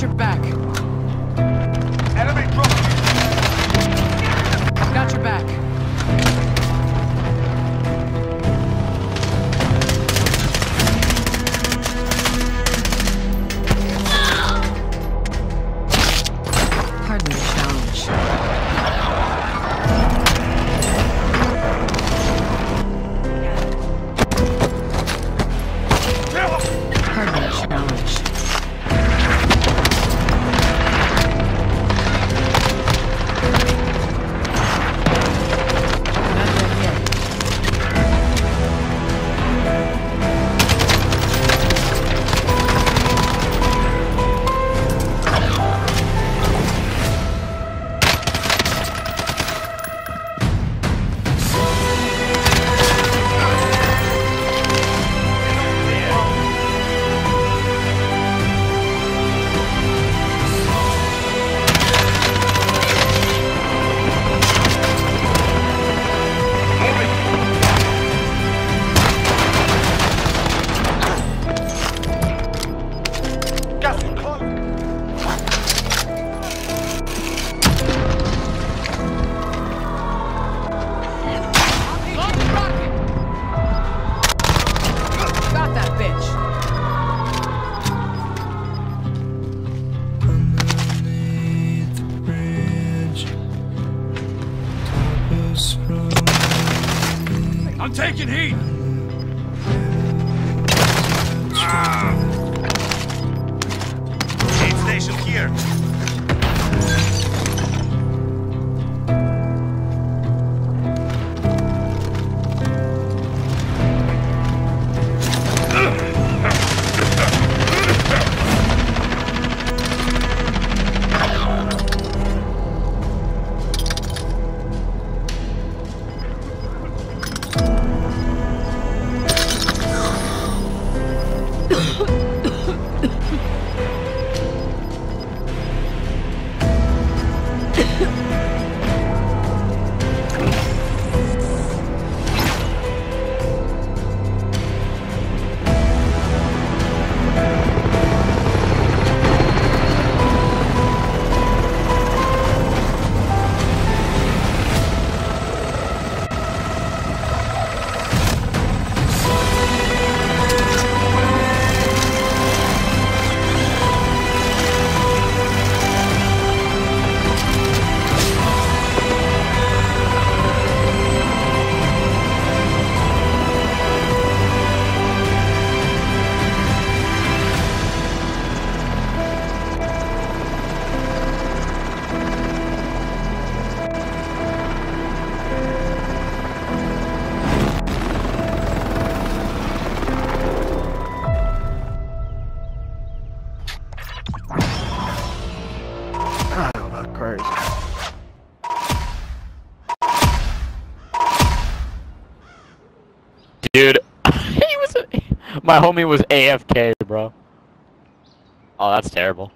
Your back. I'm taking heat. Ha ha ha! Dude, he was. My homie was AFK, bro. Oh, that's terrible.